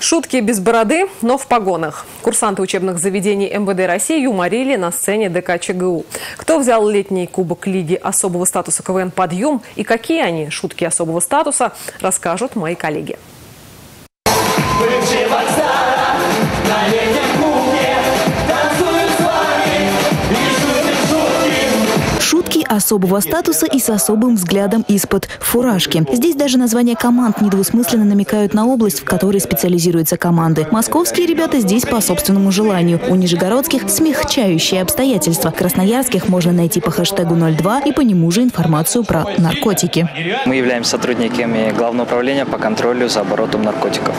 Шутки без бороды, но в погонах. Курсанты учебных заведений МВД России юморили на сцене ДК ЧГУ. Кто взял летний кубок Лиги особого статуса КВН «Подъем» и какие они, шутки особого статуса, расскажут мои коллеги. Шутки особого статуса и с особым взглядом из-под фуражки. Здесь даже названия команд недвусмысленно намекают на область, в которой специализируются команды. Московские ребята здесь по собственному желанию. У нижегородских – смягчающие обстоятельства. Красноярских можно найти по хэштегу 02 и по нему же информацию про наркотики. Мы являемся сотрудниками Главного управления по контролю за оборотом наркотиков.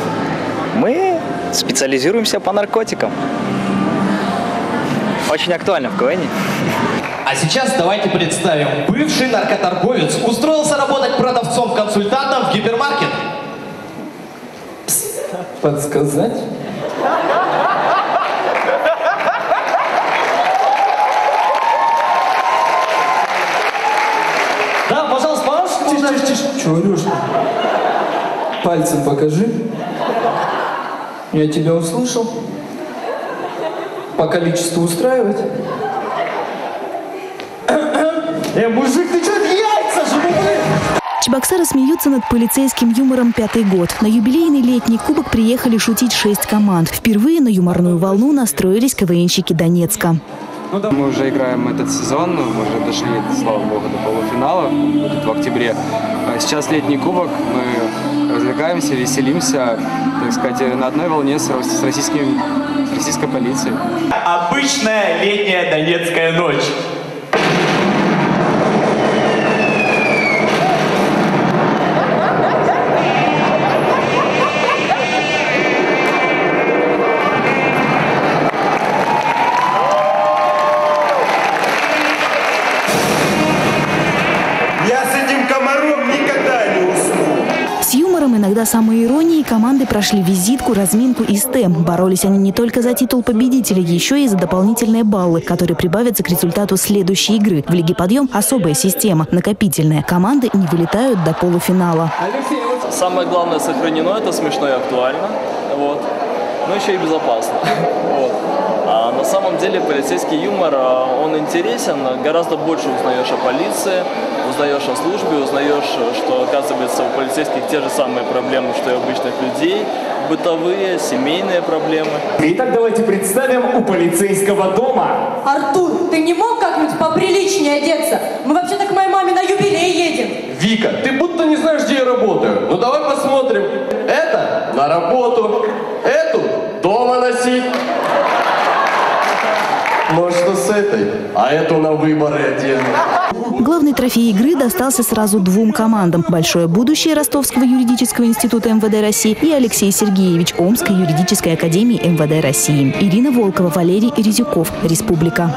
Мы специализируемся по наркотикам. Очень актуально в КВН. А сейчас давайте представим. Бывший наркоторговец устроился работать продавцом-консультантом в гипермаркет. Подсказать? Да, пожалуйста, можешь? Тише, тише, тише. Чего орешь? Пальцем покажи. Я тебя услышал. По количеству устраивать? Э, мужик, ты что, яйца же, ну, блин! Чебоксары смеются над полицейским юмором пятый год. На юбилейный летний кубок приехали шутить шесть команд. Впервые на юморную волну настроились КВНщики Донецка. Мы уже играем этот сезон, мы уже дошли, слава богу, до полуфинала, будет в октябре. А Сейчас летний кубок, мы развлекаемся, веселимся, так сказать, на одной волне с, российским, с российской полицией. Обычная летняя донецкая ночь. Юмором, иногда самой иронией, команды прошли визитку, разминку и стем. Боролись они не только за титул победителя, еще и за дополнительные баллы, которые прибавятся к результату следующей игры. В Лиге «Подъем» особая система, накопительная. Команды не вылетают до полуфинала. Самое главное сохранено, это смешно и актуально, вот. Но еще и безопасно. Вот. А на самом деле полицейский юмор, а, он интересен, гораздо больше узнаешь о полиции, узнаешь о службе, узнаешь, что оказывается у полицейских те же самые проблемы, что и у обычных людей, бытовые, семейные проблемы. Итак, давайте представим у полицейского дома. Артур, ты не мог как-нибудь поприличнее одеться? Мы вообще-то к моей маме на юбилей едем. Вика, ты будто не знаешь, где я работаю. Ну давай посмотрим. Это на работу, Может, что с этой, а эту на выборы одену. Главный трофей игры достался сразу двум командам. Большое будущее Ростовского юридического института МВД России и Алексей Сергеевич Омской юридической академии МВД России. Ирина Волкова, Валерий Резюков. Республика.